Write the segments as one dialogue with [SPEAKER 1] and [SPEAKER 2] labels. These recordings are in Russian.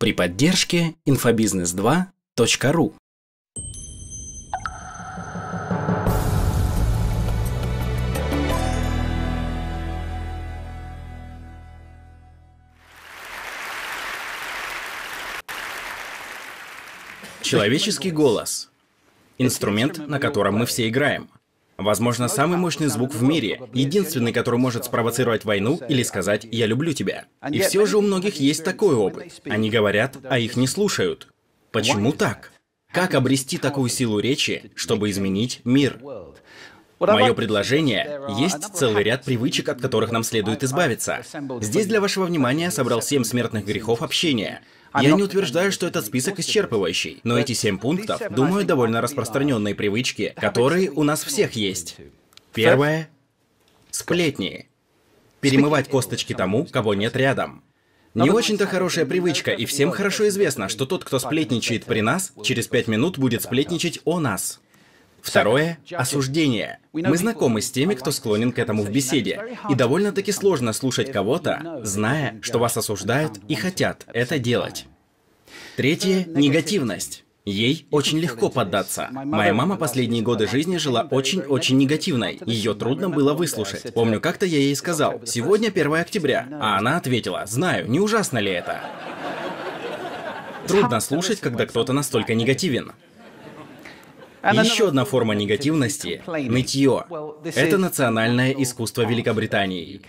[SPEAKER 1] при поддержке infobiznes2.ru. Человеческий голос. Инструмент, на котором мы все играем. Возможно, самый мощный звук в мире, единственный, который может спровоцировать войну или сказать «я люблю тебя». И все же у многих есть такой опыт. Они говорят, а их не слушают. Почему так? Как обрести такую силу речи, чтобы изменить мир? Мое предложение – есть целый ряд привычек, от которых нам следует избавиться. Здесь для вашего внимания собрал семь смертных грехов общения – я не утверждаю, что этот список исчерпывающий, но эти семь пунктов, думаю, довольно распространенные привычки, которые у нас всех есть. Первое – сплетни. Перемывать косточки тому, кого нет рядом. Не очень-то хорошая привычка, и всем хорошо известно, что тот, кто сплетничает при нас, через пять минут будет сплетничать о нас. Второе – осуждение. Мы знакомы с теми, кто склонен к этому в беседе. И довольно-таки сложно слушать кого-то, зная, что вас осуждают и хотят это делать. Третье – негативность. Ей очень легко поддаться. Моя мама последние годы жизни жила очень-очень негативной. Ее трудно было выслушать. Помню, как-то я ей сказал, сегодня 1 октября. А она ответила, знаю, не ужасно ли это? Трудно слушать, когда кто-то настолько негативен. Еще одна форма негативности – нытье. Это национальное искусство Великобритании.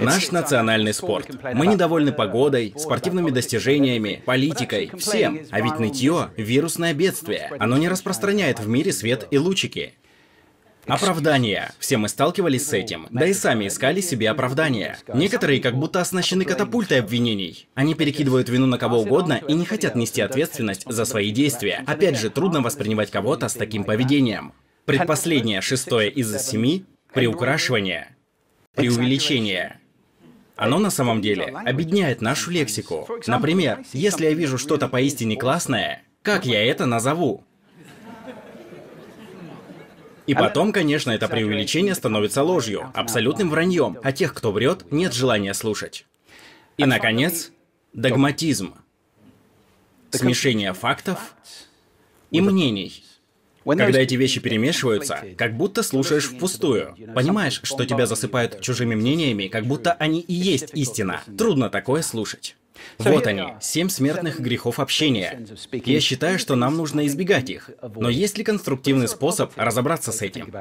[SPEAKER 1] Наш национальный спорт. Мы недовольны погодой, спортивными достижениями, политикой, всем. А ведь нытье – вирусное бедствие. Оно не распространяет в мире свет и лучики. Оправдания. Все мы сталкивались с этим, да и сами искали себе оправдания. Некоторые как будто оснащены катапультой обвинений. Они перекидывают вину на кого угодно и не хотят нести ответственность за свои действия. Опять же, трудно воспринимать кого-то с таким поведением. Предпоследнее, шестое из семи – приукрашивание, преувеличение. Оно на самом деле объединяет нашу лексику. Например, если я вижу что-то поистине классное, как я это назову? И потом, конечно, это преувеличение становится ложью, абсолютным враньем, а тех, кто врет, нет желания слушать. И, наконец, догматизм. Смешение фактов и мнений. Когда эти вещи перемешиваются, как будто слушаешь впустую. Понимаешь, что тебя засыпают чужими мнениями, как будто они и есть истина. Трудно такое слушать. Вот они, семь смертных грехов общения. Я считаю, что нам нужно избегать их. Но есть ли конструктивный способ разобраться с этим?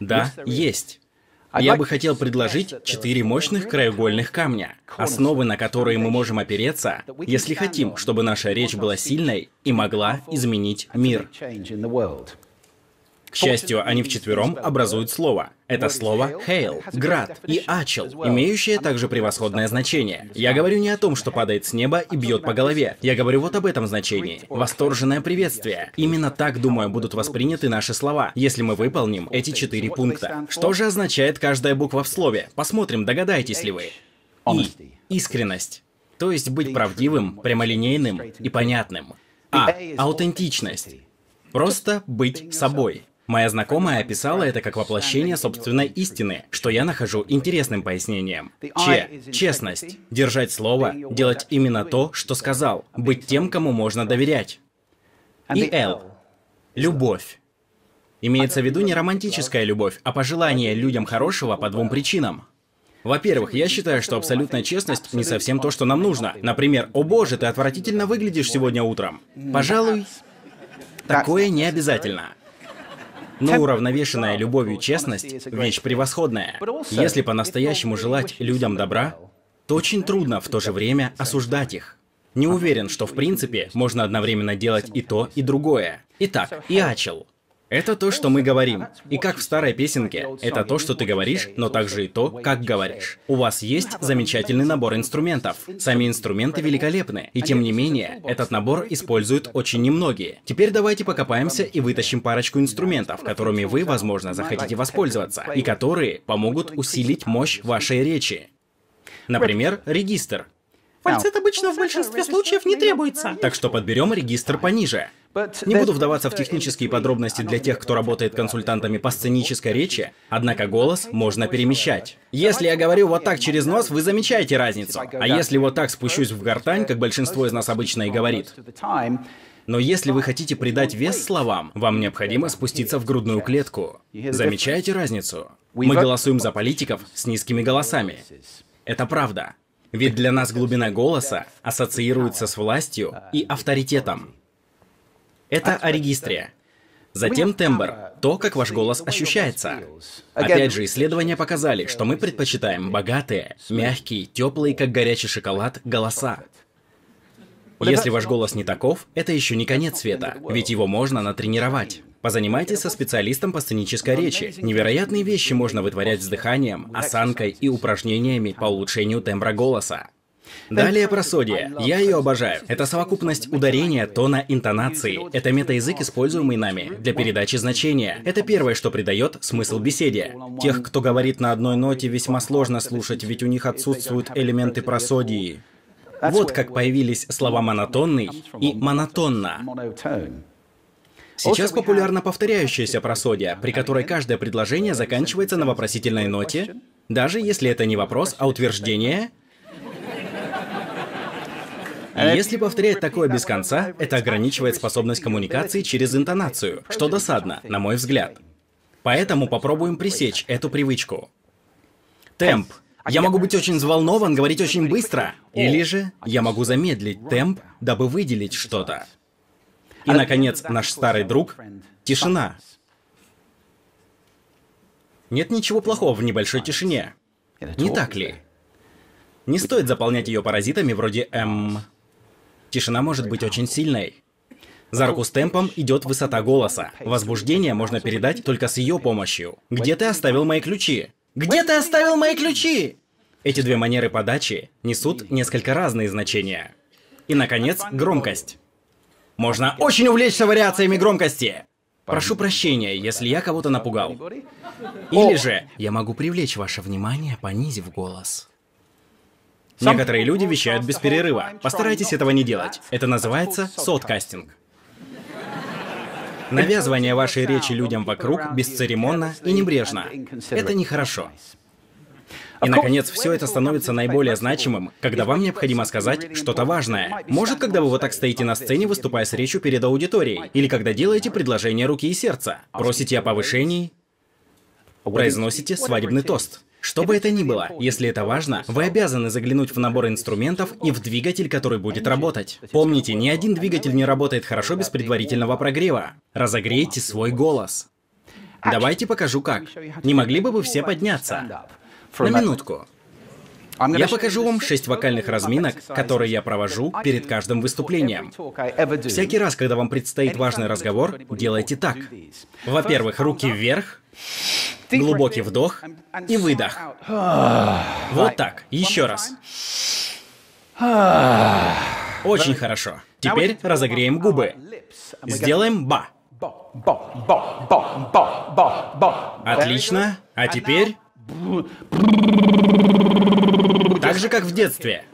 [SPEAKER 1] Да, есть. Я бы хотел предложить четыре мощных краеугольных камня, основы на которые мы можем опереться, если хотим, чтобы наша речь была сильной и могла изменить мир. К счастью, они вчетвером образуют слово. Это слово «hail», «град» и «ачел», имеющее также превосходное значение. Я говорю не о том, что падает с неба и бьет по голове. Я говорю вот об этом значении. Восторженное приветствие. Именно так, думаю, будут восприняты наши слова, если мы выполним эти четыре пункта. Что же означает каждая буква в слове? Посмотрим, догадаетесь ли вы. И. Искренность. То есть быть правдивым, прямолинейным и понятным. А. Аутентичность. Просто быть собой. Моя знакомая описала это как воплощение собственной истины, что я нахожу интересным пояснением. Че – честность, держать слово, делать именно то, что сказал, быть тем, кому можно доверять. И Л – любовь. Имеется в виду не романтическая любовь, а пожелание людям хорошего по двум причинам. Во-первых, я считаю, что абсолютная честность не совсем то, что нам нужно. Например, «О боже, ты отвратительно выглядишь сегодня утром». Пожалуй, такое не обязательно. Но уравновешенная любовью честность – вещь превосходная. Если по-настоящему желать людям добра, то очень трудно в то же время осуждать их. Не уверен, что в принципе можно одновременно делать и то, и другое. Итак, Иачел. Это то, что мы говорим. И как в старой песенке, это то, что ты говоришь, но также и то, как говоришь. У вас есть замечательный набор инструментов. Сами инструменты великолепны. И тем не менее, этот набор используют очень немногие. Теперь давайте покопаемся и вытащим парочку инструментов, которыми вы, возможно, захотите воспользоваться, и которые помогут усилить мощь вашей речи. Например, регистр.
[SPEAKER 2] Фальцет обычно в большинстве случаев не требуется.
[SPEAKER 1] Так что подберем регистр пониже. Не буду вдаваться в технические подробности для тех, кто работает консультантами по сценической речи, однако голос можно перемещать. Если я говорю вот так через нос, вы замечаете разницу. А если вот так спущусь в гортань, как большинство из нас обычно и говорит, но если вы хотите придать вес словам, вам необходимо спуститься в грудную клетку. Замечаете разницу? Мы голосуем за политиков с низкими голосами. Это правда. Ведь для нас глубина голоса ассоциируется с властью и авторитетом. Это о регистре. Затем тембр, то, как ваш голос ощущается. Опять же, исследования показали, что мы предпочитаем богатые, мягкие, теплые, как горячий шоколад, голоса. Если ваш голос не таков, это еще не конец света, ведь его можно натренировать. Позанимайтесь со специалистом по сценической речи. Невероятные вещи можно вытворять с дыханием, осанкой и упражнениями по улучшению тембра голоса. Далее просодие. Я ее обожаю. Это совокупность ударения, тона, интонации. Это метаязык, используемый нами для передачи значения. Это первое, что придает смысл беседе. Тех, кто говорит на одной ноте, весьма сложно слушать, ведь у них отсутствуют элементы просодии. Вот как появились слова монотонный и монотонно. Сейчас популярна повторяющаяся просодия, при которой каждое предложение заканчивается на вопросительной ноте, даже если это не вопрос, а утверждение. Если повторять такое без конца, это ограничивает способность коммуникации через интонацию, что досадно, на мой взгляд. Поэтому попробуем пресечь эту привычку. Темп я могу быть очень взволнован, говорить очень быстро. Или же я могу замедлить темп, дабы выделить что-то. И, наконец, наш старый друг — тишина. Нет ничего плохого в небольшой тишине. Не так ли? Не стоит заполнять ее паразитами вроде «эм». Тишина может быть очень сильной. За руку с темпом идет высота голоса. Возбуждение можно передать только с ее помощью. Где ты оставил мои ключи? Где ты оставил мои ключи? Эти две манеры подачи несут несколько разные значения. И, наконец, громкость. Можно очень увлечься вариациями громкости. Прошу прощения, если я кого-то напугал. Или же я могу привлечь ваше внимание, понизив голос. Некоторые люди вещают без перерыва. Постарайтесь этого не делать. Это называется соткастинг. Навязывание вашей речи людям вокруг бесцеремонно и небрежно. Это нехорошо. И, наконец, все это становится наиболее значимым, когда вам необходимо сказать что-то важное. Может, когда вы вот так стоите на сцене, выступая с речью перед аудиторией, или когда делаете предложение руки и сердца, просите о повышении, произносите свадебный тост. Что бы это ни было, если это важно, вы обязаны заглянуть в набор инструментов и в двигатель, который будет работать. Помните, ни один двигатель не работает хорошо без предварительного прогрева. Разогрейте свой голос. Давайте покажу как. Не могли бы вы все подняться? На минутку. Я покажу вам шесть вокальных разминок, которые я провожу перед каждым выступлением. Всякий раз, когда вам предстоит важный разговор, делайте так. Во-первых, руки вверх, глубокий вдох и выдох. Вот так. Еще раз. Очень хорошо. Теперь разогреем губы. Сделаем ба. Отлично. А теперь... Так же, как в детстве.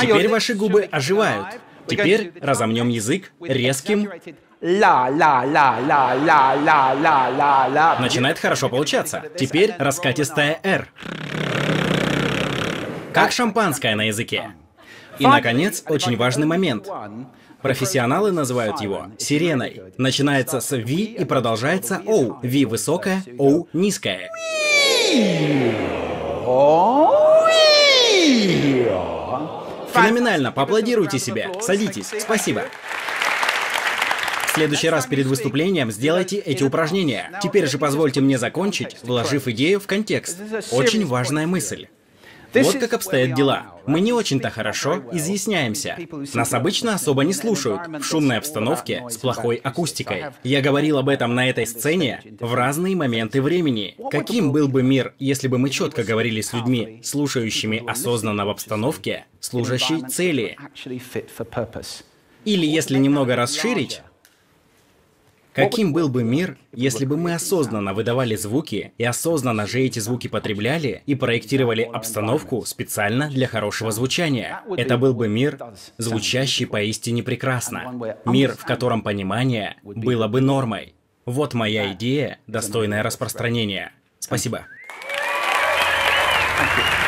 [SPEAKER 1] Теперь ваши губы оживают. Теперь разомнем язык резким ла-ла-ла-ла-ла-ла-ла-ла. Начинает хорошо получаться. Теперь раскатистая R, Как шампанское на языке. И, наконец, очень важный момент. Профессионалы называют его сиреной. Начинается с V и продолжается O. V высокая, O низкая. Феноменально, поаплодируйте себе. Садитесь. Спасибо. В следующий раз перед выступлением сделайте эти упражнения. Теперь же позвольте мне закончить, вложив идею в контекст. Очень важная мысль. Вот как обстоят дела. Мы не очень-то хорошо изъясняемся. Нас обычно особо не слушают в шумной обстановке с плохой акустикой. Я говорил об этом на этой сцене в разные моменты времени. Каким был бы мир, если бы мы четко говорили с людьми, слушающими осознанно в обстановке, служащей цели? Или если немного расширить, Каким был бы мир, если бы мы осознанно выдавали звуки и осознанно же эти звуки потребляли и проектировали обстановку специально для хорошего звучания? Это был бы мир, звучащий поистине прекрасно. Мир, в котором понимание было бы нормой. Вот моя идея, достойная распространения. Спасибо. Thank you.